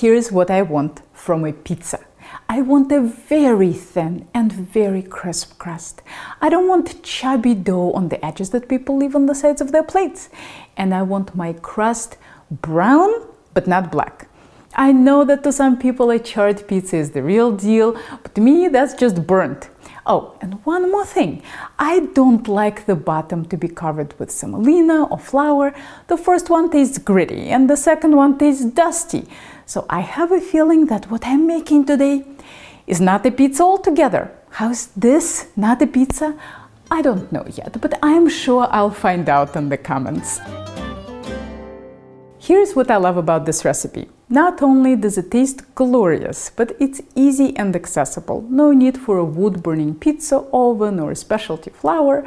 Here's what I want from a pizza. I want a very thin and very crisp crust. I don't want chubby dough on the edges that people leave on the sides of their plates. And I want my crust brown but not black. I know that to some people a charred pizza is the real deal, but to me that's just burnt. Oh, and one more thing. I don't like the bottom to be covered with semolina or flour. The first one tastes gritty and the second one tastes dusty. So I have a feeling that what I'm making today is not a pizza altogether. How's this not a pizza? I don't know yet, but I'm sure I'll find out in the comments. Here's what I love about this recipe. Not only does it taste glorious, but it's easy and accessible. No need for a wood-burning pizza oven or specialty flour.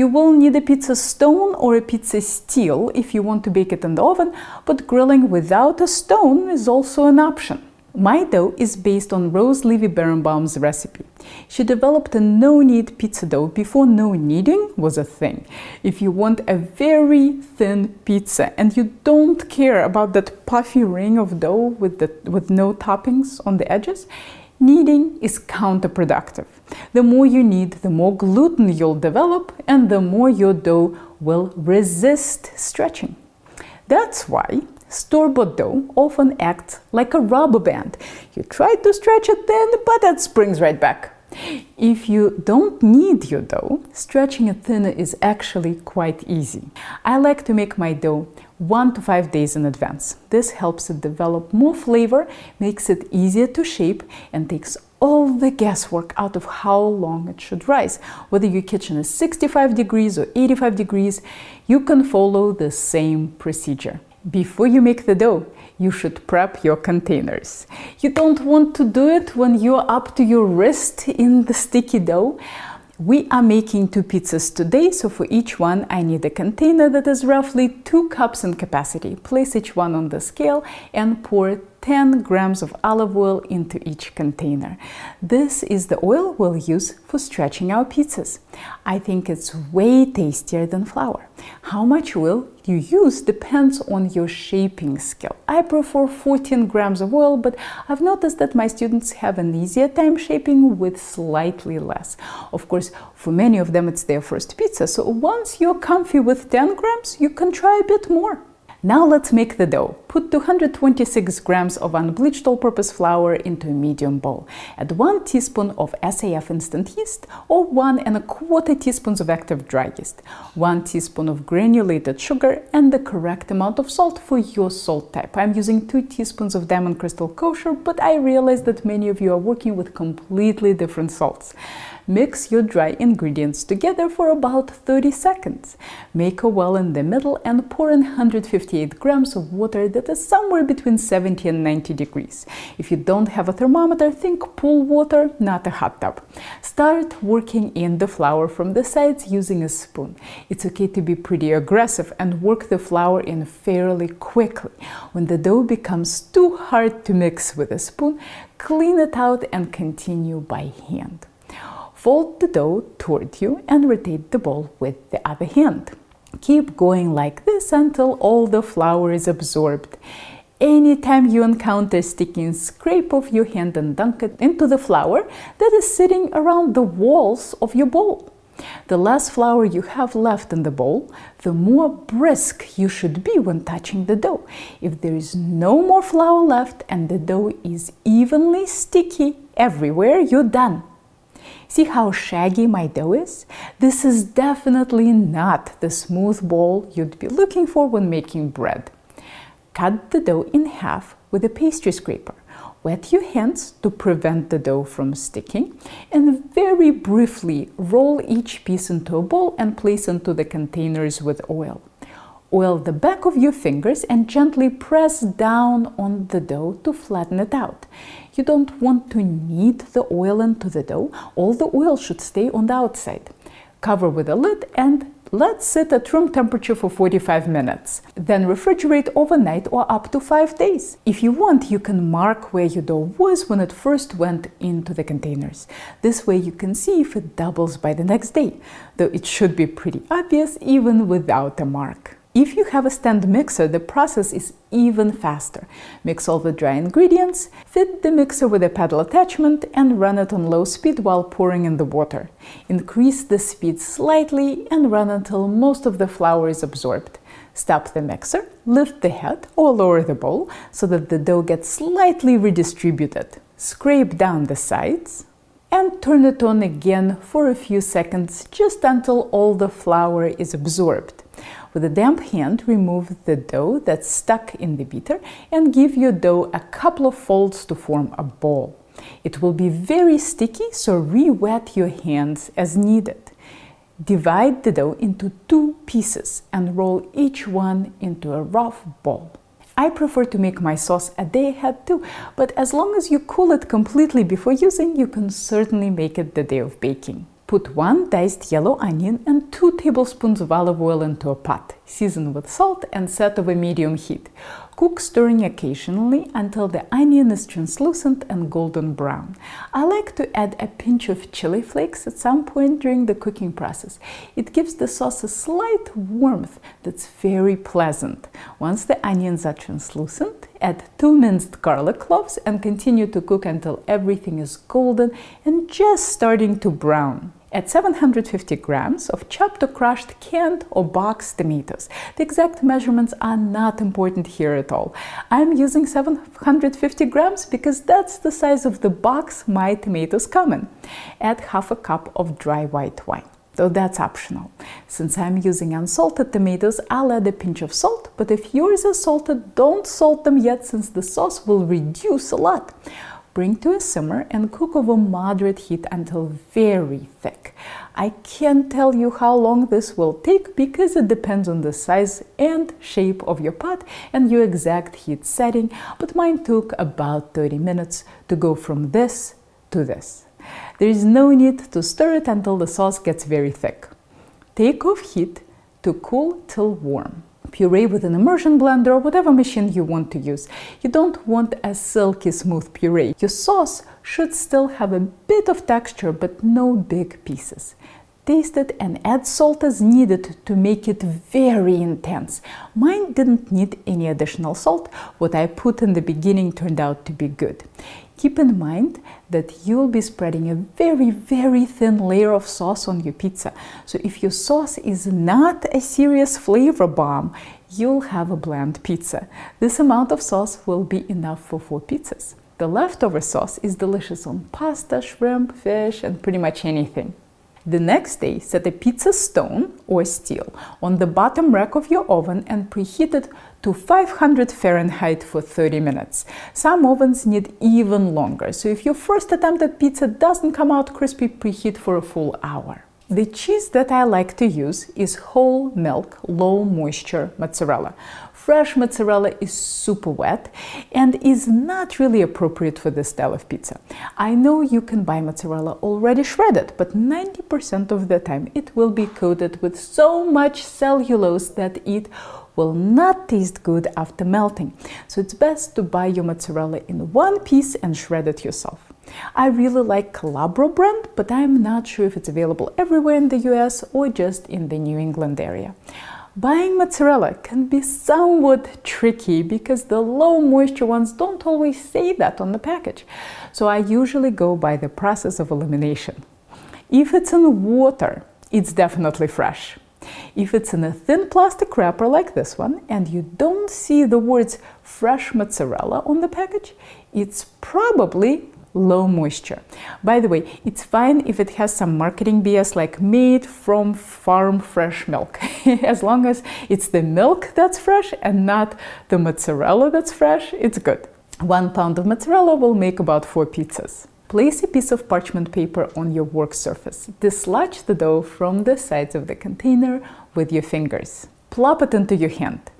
You will need a pizza stone or a pizza steel if you want to bake it in the oven, but grilling without a stone is also an option. My dough is based on Rose Levy Beranbaum's recipe. She developed a no-knead pizza dough before no kneading was a thing. If you want a very thin pizza and you don't care about that puffy ring of dough with, the, with no toppings on the edges, kneading is counterproductive. The more you knead, the more gluten you'll develop and the more your dough will resist stretching. That's why Store-bought dough often acts like a rubber band. You try to stretch it thin, but it springs right back. If you don't knead your dough, stretching it thinner is actually quite easy. I like to make my dough one to five days in advance. This helps it develop more flavor, makes it easier to shape, and takes all the guesswork out of how long it should rise. Whether your kitchen is 65 degrees or 85 degrees, you can follow the same procedure. Before you make the dough, you should prep your containers. You don't want to do it when you're up to your wrist in the sticky dough. We are making two pizzas today, so for each one I need a container that is roughly 2 cups in capacity. Place each one on the scale and pour 10 grams of olive oil into each container. This is the oil we'll use for stretching our pizzas. I think it's way tastier than flour. How much oil you use depends on your shaping skill. I prefer 14 grams of oil, but I've noticed that my students have an easier time shaping with slightly less. Of course, for many of them it's their first pizza, so once you're comfy with 10 grams, you can try a bit more. Now let's make the dough. Put 226 grams of unbleached all-purpose flour into a medium bowl. Add 1 teaspoon of SAF instant yeast or 1 and a quarter teaspoons of active dry yeast, 1 teaspoon of granulated sugar and the correct amount of salt for your salt type. I'm using 2 teaspoons of Diamond Crystal Kosher, but I realize that many of you are working with completely different salts. Mix your dry ingredients together for about 30 seconds. Make a well in the middle and pour in 158 grams of water that is somewhere between 70 and 90 degrees. If you don't have a thermometer, think pool water, not a hot tub. Start working in the flour from the sides using a spoon. It's okay to be pretty aggressive and work the flour in fairly quickly. When the dough becomes too hard to mix with a spoon, clean it out and continue by hand. Fold the dough toward you and rotate the ball with the other hand. Keep going like this until all the flour is absorbed. Anytime you encounter sticking, scrape off your hand and dunk it into the flour that is sitting around the walls of your bowl. The less flour you have left in the bowl, the more brisk you should be when touching the dough. If there is no more flour left and the dough is evenly sticky everywhere, you're done. See how shaggy my dough is? This is definitely not the smooth ball you'd be looking for when making bread. Cut the dough in half with a pastry scraper. Wet your hands to prevent the dough from sticking and very briefly roll each piece into a ball and place into the containers with oil. Oil the back of your fingers and gently press down on the dough to flatten it out. You don't want to knead the oil into the dough. All the oil should stay on the outside. Cover with a lid and let sit at room temperature for 45 minutes. Then refrigerate overnight or up to 5 days. If you want, you can mark where your dough was when it first went into the containers. This way you can see if it doubles by the next day, though it should be pretty obvious even without a mark. If you have a stand mixer, the process is even faster. Mix all the dry ingredients, fit the mixer with a paddle attachment, and run it on low speed while pouring in the water. Increase the speed slightly and run until most of the flour is absorbed. Stop the mixer, lift the head or lower the bowl so that the dough gets slightly redistributed. Scrape down the sides and turn it on again for a few seconds just until all the flour is absorbed. With a damp hand, remove the dough that's stuck in the beater and give your dough a couple of folds to form a ball. It will be very sticky, so re-wet your hands as needed. Divide the dough into two pieces and roll each one into a rough ball. I prefer to make my sauce a day ahead too, but as long as you cool it completely before using, you can certainly make it the day of baking. Put one diced yellow onion and 2 tablespoons of olive oil into a pot. Season with salt and set over medium heat. Cook stirring occasionally until the onion is translucent and golden brown. I like to add a pinch of chili flakes at some point during the cooking process. It gives the sauce a slight warmth that's very pleasant. Once the onions are translucent, add two minced garlic cloves and continue to cook until everything is golden and just starting to brown. Add 750 grams of chopped or crushed canned or boxed tomatoes. The exact measurements are not important here at all. I'm using 750 grams because that's the size of the box my tomatoes come in. Add half a cup of dry white wine though that's optional. Since I'm using unsalted tomatoes, I'll add a pinch of salt, but if yours are salted, don't salt them yet since the sauce will reduce a lot. Bring to a simmer and cook over moderate heat until very thick. I can't tell you how long this will take because it depends on the size and shape of your pot and your exact heat setting, but mine took about 30 minutes to go from this to this. There is no need to stir it until the sauce gets very thick. Take off heat to cool till warm puree with an immersion blender or whatever machine you want to use. You don't want a silky smooth puree. Your sauce should still have a bit of texture but no big pieces. Taste it and add salt as needed to make it very intense. Mine didn't need any additional salt. What I put in the beginning turned out to be good. Keep in mind that you'll be spreading a very, very thin layer of sauce on your pizza. So if your sauce is not a serious flavor bomb, you'll have a bland pizza. This amount of sauce will be enough for four pizzas. The leftover sauce is delicious on pasta, shrimp, fish, and pretty much anything. The next day, set a pizza stone or steel on the bottom rack of your oven and preheat it to 500 Fahrenheit for 30 minutes. Some ovens need even longer, so if your first attempt at pizza doesn't come out crispy, preheat for a full hour. The cheese that I like to use is whole milk, low moisture mozzarella. Fresh mozzarella is super wet and is not really appropriate for this style of pizza. I know you can buy mozzarella already shredded, but 90% of the time it will be coated with so much cellulose that it will not taste good after melting. So it's best to buy your mozzarella in one piece and shred it yourself. I really like Calabro brand, but I'm not sure if it's available everywhere in the US or just in the New England area. Buying mozzarella can be somewhat tricky because the low moisture ones don't always say that on the package. So I usually go by the process of elimination. If it's in water, it's definitely fresh. If it's in a thin plastic wrapper like this one and you don't see the words fresh mozzarella on the package, it's probably low moisture. By the way, it's fine if it has some marketing BS like made from farm fresh milk, as long as it's the milk that's fresh and not the mozzarella that's fresh, it's good. One pound of mozzarella will make about four pizzas. Place a piece of parchment paper on your work surface. Dislodge the dough from the sides of the container with your fingers. Plop it into your hand.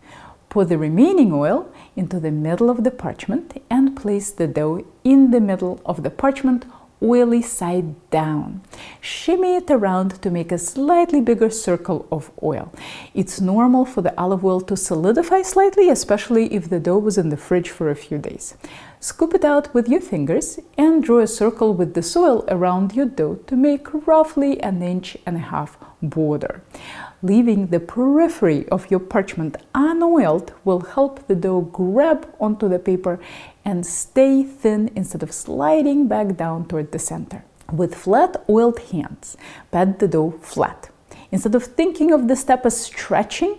Pour the remaining oil into the middle of the parchment and place the dough in the middle of the parchment oily side down. Shimmy it around to make a slightly bigger circle of oil. It's normal for the olive oil to solidify slightly, especially if the dough was in the fridge for a few days. Scoop it out with your fingers and draw a circle with the soil around your dough to make roughly an inch and a half border. Leaving the periphery of your parchment unoiled will help the dough grab onto the paper and stay thin instead of sliding back down toward the center. With flat oiled hands, pat the dough flat. Instead of thinking of the step as stretching,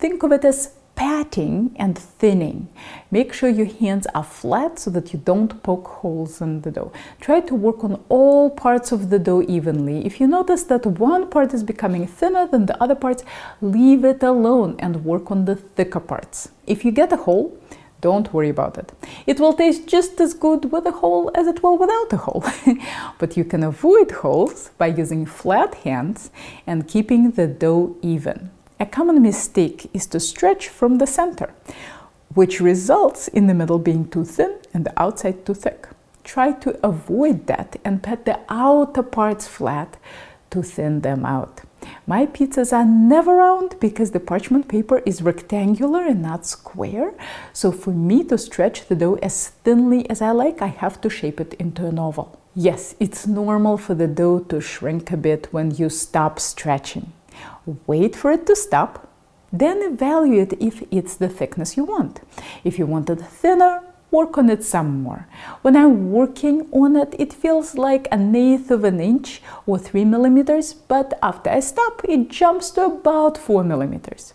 think of it as patting and thinning. Make sure your hands are flat so that you don't poke holes in the dough. Try to work on all parts of the dough evenly. If you notice that one part is becoming thinner than the other parts, leave it alone and work on the thicker parts. If you get a hole, don't worry about it. It will taste just as good with a hole as it will without a hole. but you can avoid holes by using flat hands and keeping the dough even. A common mistake is to stretch from the center, which results in the middle being too thin and the outside too thick. Try to avoid that and pat the outer parts flat to thin them out. My pizzas are never round because the parchment paper is rectangular and not square. So for me to stretch the dough as thinly as I like, I have to shape it into an oval. Yes, it's normal for the dough to shrink a bit when you stop stretching. Wait for it to stop, then evaluate if it's the thickness you want. If you want it thinner, work on it some more. When I'm working on it, it feels like an eighth of an inch or three millimeters, but after I stop, it jumps to about four millimeters.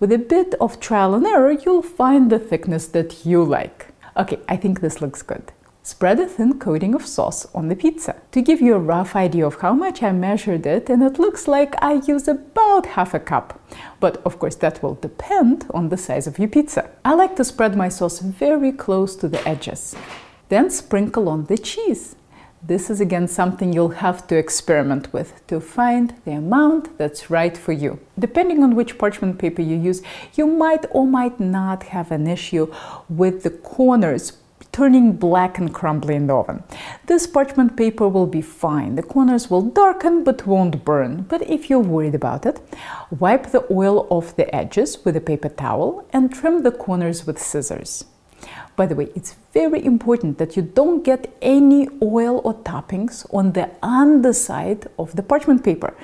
With a bit of trial and error, you'll find the thickness that you like. Okay, I think this looks good. Spread a thin coating of sauce on the pizza. To give you a rough idea of how much I measured it, and it looks like I use about half a cup. But of course that will depend on the size of your pizza. I like to spread my sauce very close to the edges. Then sprinkle on the cheese. This is again something you'll have to experiment with to find the amount that's right for you. Depending on which parchment paper you use, you might or might not have an issue with the corners turning black and crumbly in the oven. This parchment paper will be fine. The corners will darken but won't burn. But if you're worried about it, wipe the oil off the edges with a paper towel and trim the corners with scissors. By the way, it's very important that you don't get any oil or toppings on the underside of the parchment paper.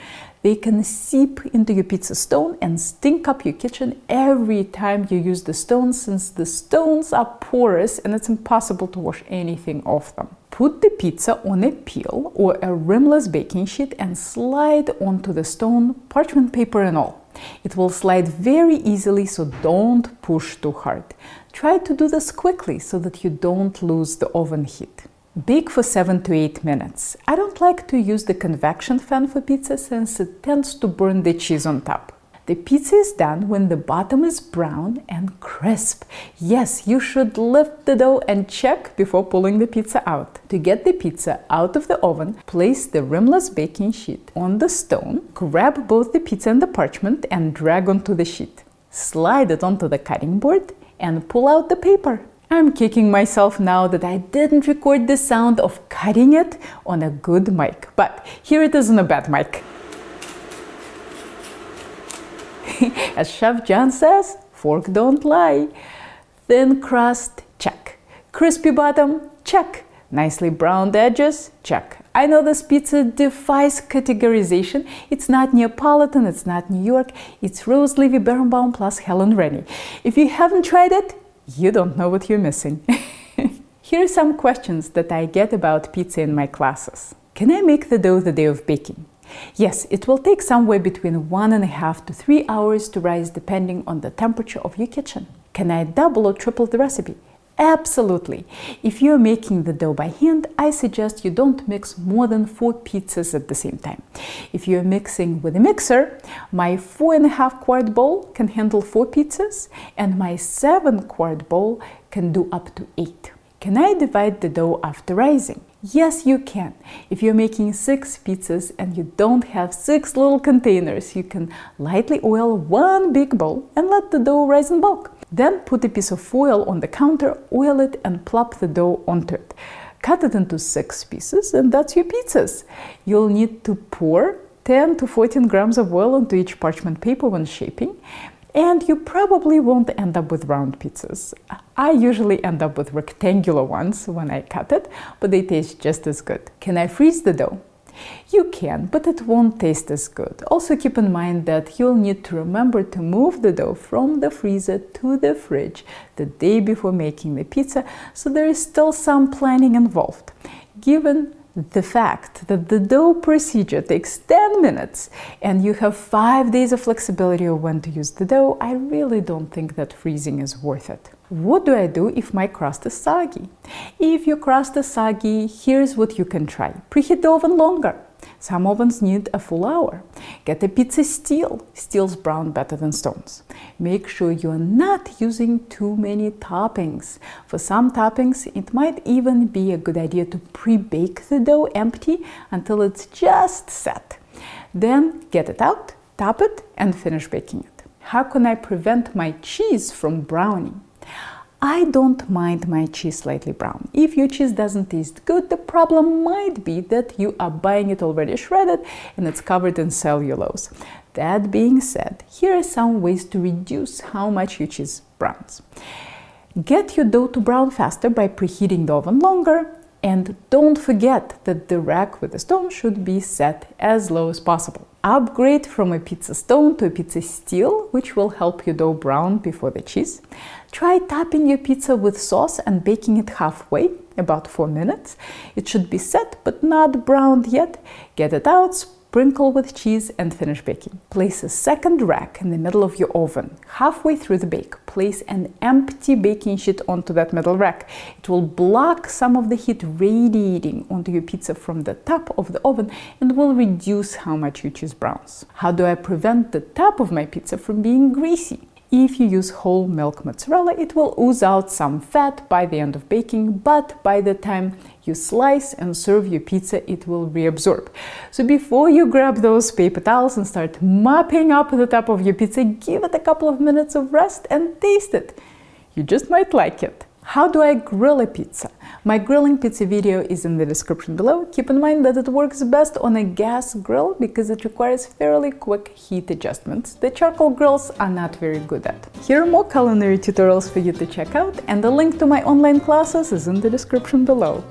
They can seep into your pizza stone and stink up your kitchen every time you use the stone since the stones are porous and it's impossible to wash anything off them. Put the pizza on a peel or a rimless baking sheet and slide onto the stone, parchment paper and all. It will slide very easily, so don't push too hard. Try to do this quickly so that you don't lose the oven heat. Bake for 7 to 8 minutes. I don't like to use the convection fan for pizza since it tends to burn the cheese on top. The pizza is done when the bottom is brown and crisp. Yes, you should lift the dough and check before pulling the pizza out. To get the pizza out of the oven, place the rimless baking sheet on the stone, grab both the pizza and the parchment and drag onto the sheet. Slide it onto the cutting board and pull out the paper. I'm kicking myself now that I didn't record the sound of cutting it on a good mic, but here it is on a bad mic. As Chef John says, fork don't lie. Thin crust, check. Crispy bottom, check. Nicely browned edges, check. I know this pizza defies categorization. It's not Neapolitan, it's not New York, it's Rose Levy Beranbaum plus Helen Rennie. If you haven't tried it, you don't know what you're missing. Here are some questions that I get about pizza in my classes. Can I make the dough the day of baking? Yes, it will take somewhere between one and a half to three hours to rise depending on the temperature of your kitchen. Can I double or triple the recipe? Absolutely. If you're making the dough by hand, I suggest you don't mix more than four pizzas at the same time. If you're mixing with a mixer, my four and a half quart bowl can handle four pizzas, and my seven quart bowl can do up to eight. Can I divide the dough after rising? Yes, you can. If you're making six pizzas and you don't have six little containers, you can lightly oil one big bowl and let the dough rise in bulk. Then put a piece of foil on the counter, oil it, and plop the dough onto it. Cut it into six pieces, and that's your pizzas. You'll need to pour 10 to 14 grams of oil onto each parchment paper when shaping, and you probably won't end up with round pizzas. I usually end up with rectangular ones when I cut it, but they taste just as good. Can I freeze the dough? You can, but it won't taste as good. Also keep in mind that you'll need to remember to move the dough from the freezer to the fridge the day before making the pizza, so there is still some planning involved. Given the fact that the dough procedure takes 10 minutes and you have 5 days of flexibility of when to use the dough, I really don't think that freezing is worth it. What do I do if my crust is soggy? If your crust is soggy, here's what you can try. Preheat the oven longer. Some ovens need a full hour. Get a pizza steel. Steels brown better than stones. Make sure you are not using too many toppings. For some toppings, it might even be a good idea to pre-bake the dough empty until it's just set. Then get it out, top it, and finish baking it. How can I prevent my cheese from browning? I don't mind my cheese slightly brown. If your cheese doesn't taste good, the problem might be that you are buying it already shredded and it's covered in cellulose. That being said, here are some ways to reduce how much your cheese browns. Get your dough to brown faster by preheating the oven longer and don't forget that the rack with the stone should be set as low as possible. Upgrade from a pizza stone to a pizza steel, which will help your dough brown before the cheese. Try topping your pizza with sauce and baking it halfway, about 4 minutes. It should be set but not browned yet. Get it out, Sprinkle with cheese and finish baking. Place a second rack in the middle of your oven. Halfway through the bake, place an empty baking sheet onto that middle rack. It will block some of the heat radiating onto your pizza from the top of the oven and will reduce how much your cheese browns. How do I prevent the top of my pizza from being greasy? If you use whole milk mozzarella, it will ooze out some fat by the end of baking, but by the time you slice and serve your pizza, it will reabsorb. So before you grab those paper towels and start mopping up the top of your pizza, give it a couple of minutes of rest and taste it. You just might like it. How do I grill a pizza? My grilling pizza video is in the description below. Keep in mind that it works best on a gas grill because it requires fairly quick heat adjustments. The charcoal grills are not very good at. Here are more culinary tutorials for you to check out and the link to my online classes is in the description below.